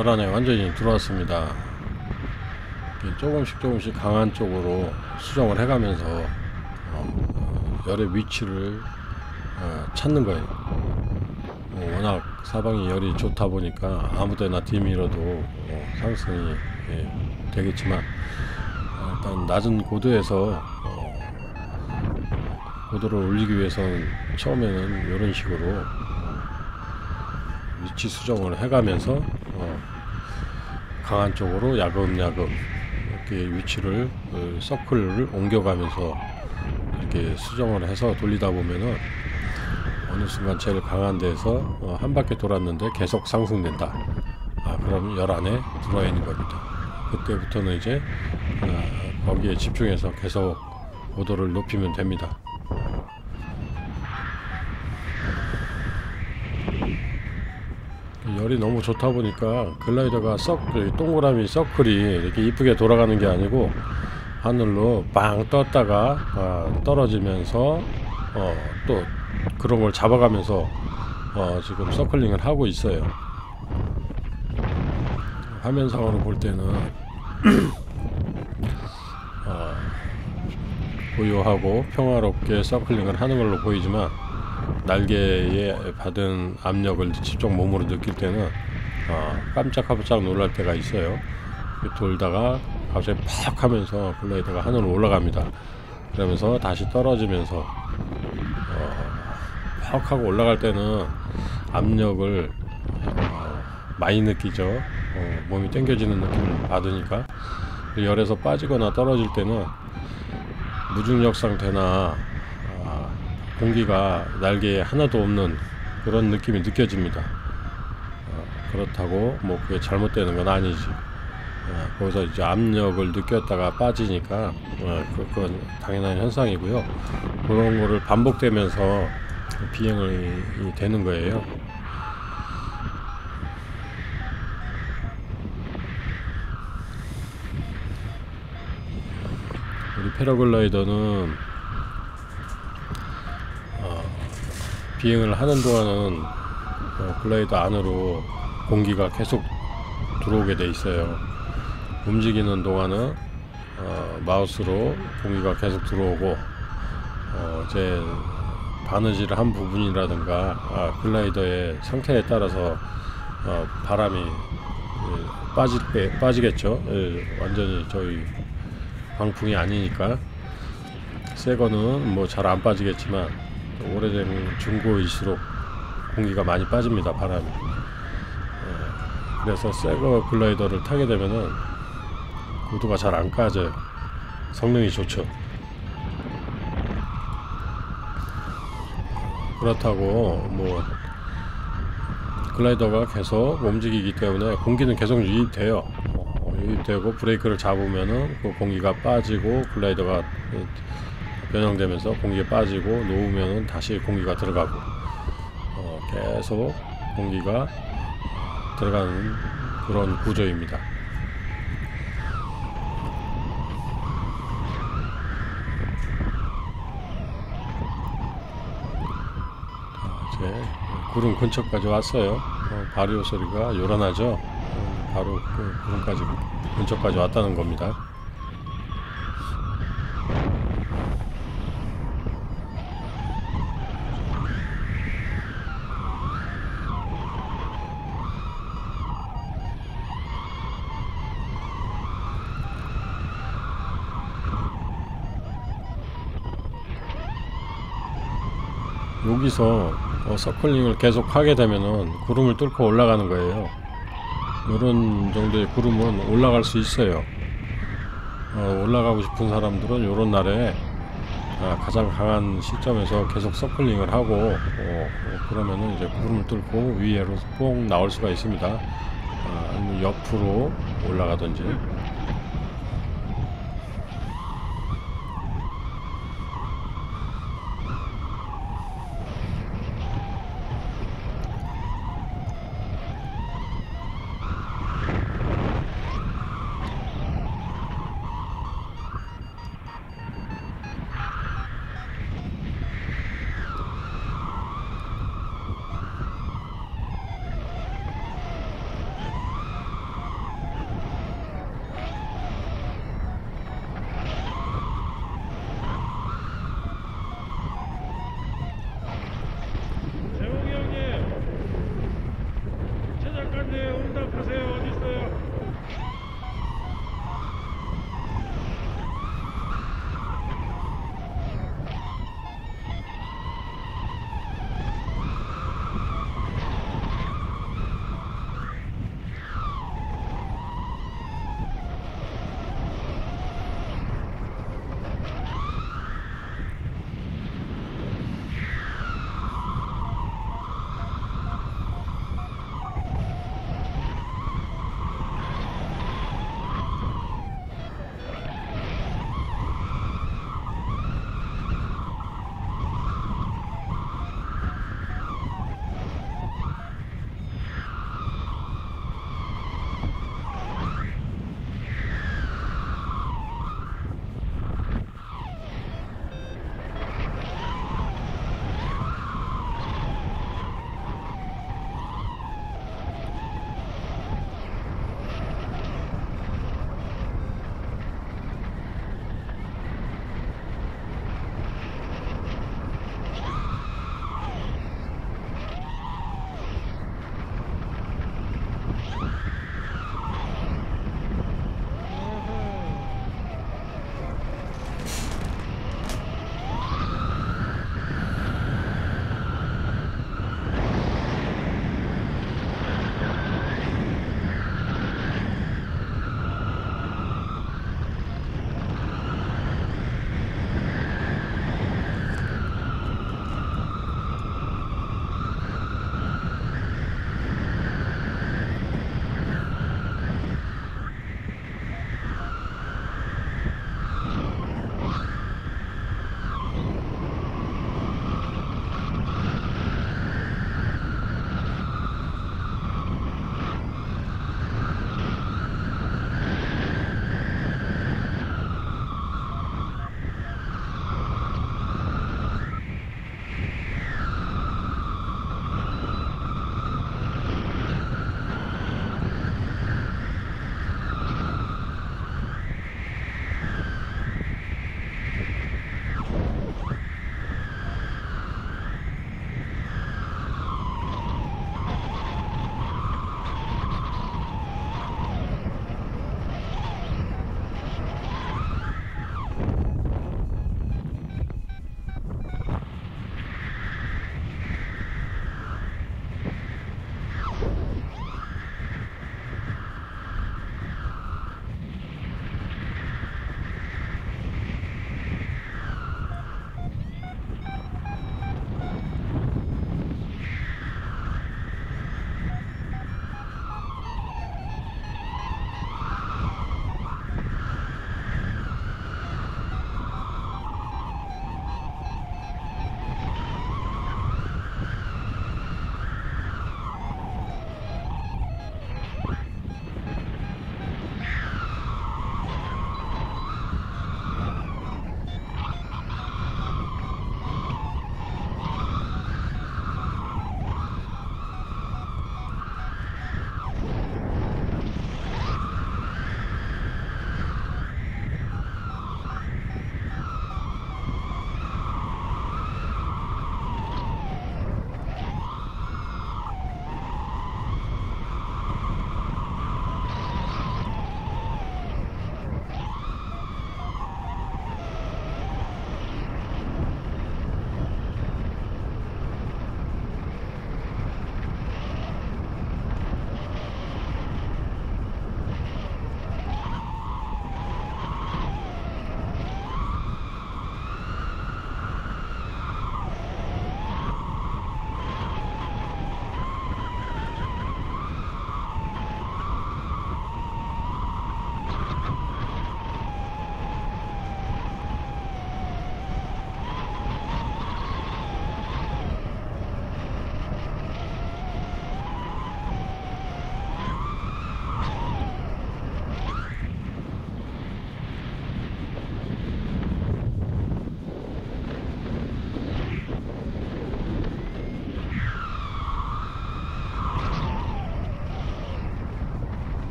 열 안에 완전히 들어왔습니다. 조금씩 조금씩 강한 쪽으로 수정을 해가면서 어, 열의 위치를 어, 찾는 거예요. 어, 워낙 사방이 열이 좋다 보니까 아무데나 뒤밀어도 어, 상승이 예, 되겠지만 어, 일단 낮은 고도에서 어, 고도를 올리기 위해서는 처음에는 이런 식으로 위치 수정을 해가면서 어, 강한 쪽으로 야금야금 이렇게 위치를 어, 서클을 옮겨가면서 이렇게 수정을 해서 돌리다 보면은 어느 순간 제일 강한 데서 어, 한 바퀴 돌았는데 계속 상승된다. 아 그럼 열 안에 들어와 있는 겁니다. 그때부터는 이제 어, 거기에 집중해서 계속 고도를 높이면 됩니다. 열이 너무 좋다 보니까 글라이더가 썩그 동그라미 서클이 이렇게 이쁘게 돌아가는 게 아니고 하늘로 빵 떴다가 아, 떨어지면서 어, 또 그런 걸 잡아가면서 어, 지금 서클링을 하고 있어요. 화면상으로 볼 때는 어, 고요하고 평화롭게 서클링을 하는 걸로 보이지만 날개에 받은 압력을 직접 몸으로 느낄 때는 어, 깜짝깜짝 놀랄 때가 있어요. 돌다가 갑자기 팍 하면서 글라이더가 하늘로 올라갑니다. 그러면서 다시 떨어지면서 어, 팍 하고 올라갈 때는 압력을 어, 많이 느끼죠. 어, 몸이 당겨지는 느낌을 받으니까 열에서 빠지거나 떨어질 때는 무중력 상태나 아, 공기가 날개에 하나도 없는 그런 느낌이 느껴집니다. 어, 그렇다고 뭐 그게 잘못되는 건 아니지. 어, 거기서 이제 압력을 느꼈다가 빠지니까 어, 그- 그건 당연한 현상이고요. 그런 거를 반복되면서 비행을 이 되는 거예요. 우리 패러글라이더는 비행을 하는 동안은 어, 글라이더 안으로 공기가 계속 들어오게 돼 있어요. 움직이는 동안은 어, 마우스로 공기가 계속 들어오고 어, 제 바느질 한 부분이라든가 아, 글라이더의 상태에 따라서 어, 바람이 예, 빠질 때 빠지겠죠. 예, 완전히 저희 광풍이 아니니까 새 거는 뭐 잘 안 빠지겠지만 오래된 중고일수록 공기가 많이 빠집니다 바람이. 예, 그래서 새거 글라이더를 타게 되면은 구도가 잘 안 까져요. 성능이 좋죠. 그렇다고 뭐 글라이더가 계속 움직이기 때문에 공기는 계속 유입돼요. 어, 유입되고 브레이크를 잡으면은 그 공기가 빠지고 글라이더가 변형되면서 공기가 빠지고 놓으면은 다시 공기가 들어가고 어, 계속 공기가 들어가는 그런 구조입니다. 이제 구름 근처까지 왔어요. 어, 바리오 소리가 요란하죠. 어, 바로 그 구름까지 근처까지 왔다는 겁니다. 여기서 어, 서클링을 계속 하게 되면은 구름을 뚫고 올라가는 거예요. 이런 정도의 구름은 올라갈 수 있어요. 어, 올라가고 싶은 사람들은 이런 날에 아, 가장 강한 시점에서 계속 서클링을 하고 어, 어, 그러면은 이제 구름을 뚫고 위에로 뽕 나올 수가 있습니다. 아, 아니면 옆으로 올라가든지.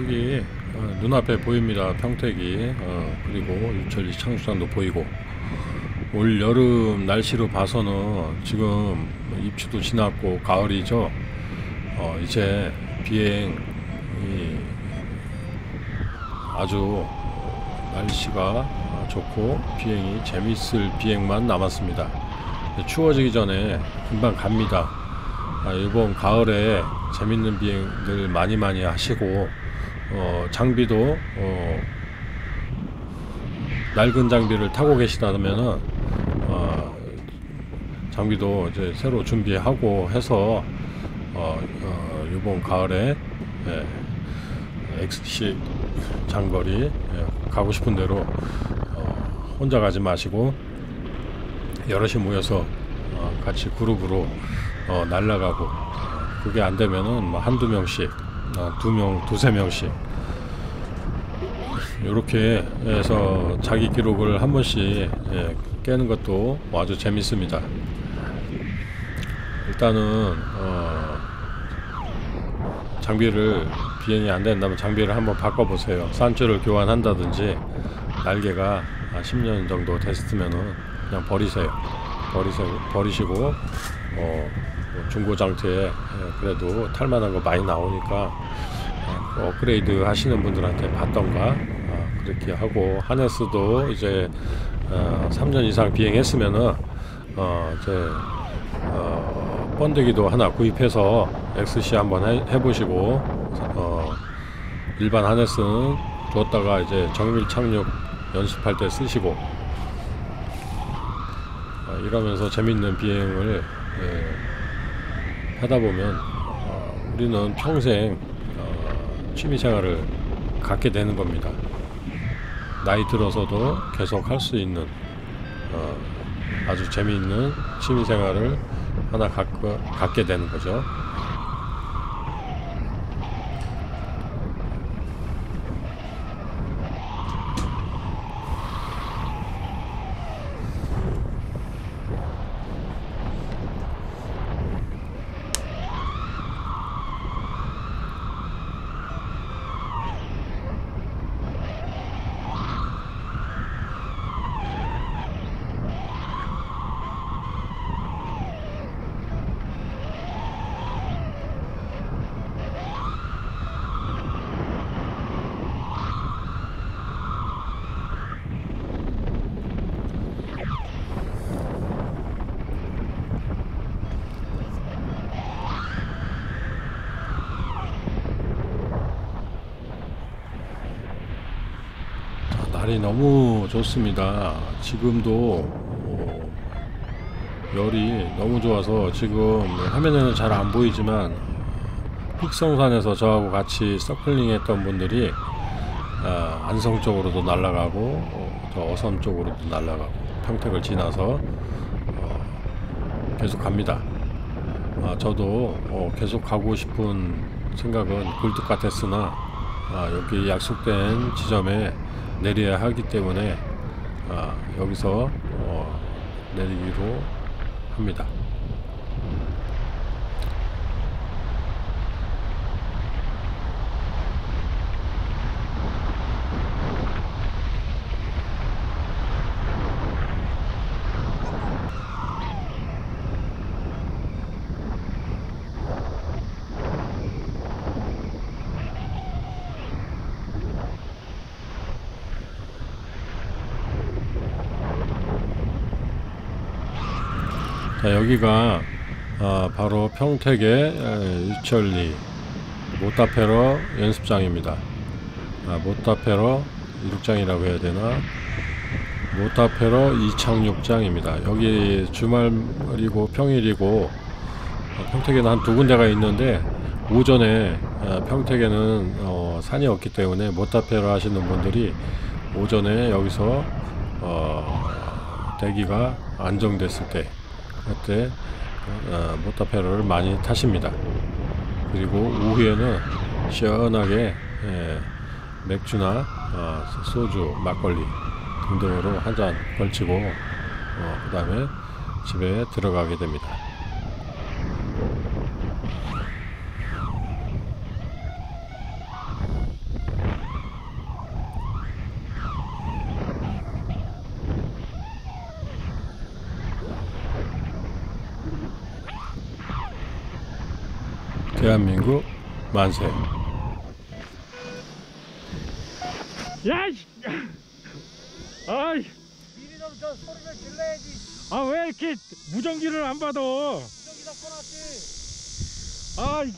여기 어, 눈앞에 보입니다. 평택이. 어, 그리고 유철리 창수장도 보이고. 올 여름 날씨로 봐서는 지금 입추도 지났고 가을이죠. 어, 이제 비행이 아주 날씨가 좋고 비행이 재밌을 비행만 남았습니다. 추워지기 전에 금방 갑니다. 아, 이번 가을에 재밌는 비행들 많이 많이 하시고 어, 장비도 어, 낡은 장비를 타고 계시다면은 어, 장비도 이제 새로 준비하고 해서 어, 어, 이번 가을에 예, XC 장거리 예, 가고 싶은 대로 어, 혼자 가지 마시고 여럿이 모여서 어, 같이 그룹으로 어, 날라가고 그게 안 되면은 뭐 한두 명씩 아, 두 명, 두세 명씩 이렇게 해서 자기 기록을 한 번씩 예, 깨는 것도 아주 재밌습니다. 일단은 어, 장비를 비행이 안 된다면 장비를 한번 바꿔보세요. 산줄을 교환한다든지 날개가 10년 정도 됐으면은 그냥 버리세요. 버리세요. 버리시고 어, 뭐 중고 장터에 예, 그래도 탈만한 거 많이 나오니까 어, 업그레이드 하시는 분들한테 받던가 어, 그렇게 하고 하네스도 이제 어, 3년 이상 비행했으면은 어, 이제 어, 번데기도 하나 구입해서 XC 한번 해, 해보시고 어, 일반 하네스는 줬다가 이제 정밀 착륙 연습할 때 쓰시고 어, 이러면서 재밌는 비행을 예, 하다 보면 어, 우리는 평생 어, 취미 생활을 갖게 되는 겁니다. 나이 들어서도 계속 할 수 있는 어, 아주 재미있는 취미 생활을 하나 갖고, 갖게 되는 거죠. 날이 너무 좋습니다. 지금도 어, 열이 너무 좋아서 지금 화면에는 잘 안 보이지만 픽성산에서 저하고 같이 서클링 했던 분들이 아, 안성 쪽으로도 날아가고 어, 저 어섬 쪽으로도 날아가고 평택을 지나서 어, 계속 갑니다. 아, 저도 어, 계속 가고 싶은 생각은 굴뚝 같았으나 아, 여기 약속된 지점에 내려야 하기 때문에 아, 여기서 어, 내리기로 합니다. 자, 여기가 아, 바로 평택의 에, 유철리 motor para 연습장입니다. 아, motor para 이륙장이라고 해야 되나? motor para 이착륙장입니다. 여기 주말이고 평일이고 어, 평택에는 한 두 군데가 있는데 오전에 어, 평택에는 어, 산이 없기 때문에 motor para 하시는 분들이 오전에 여기서 어, 대기가 안정됐을 때 그때 어, 모타페러를 많이 타십니다. 그리고 오후에는 시원하게 예, 맥주나 어, 소주, 막걸리 등등으로 한 잔 걸치고 어, 그 다음에 집에 들어가게 됩니다. 대한민국 만세. 야! 이 아이, 미리 좀저 소리를 질러야지. 아 왜 이렇게 무전기를 안 받아? 저기다 꺼놨지. 아, 이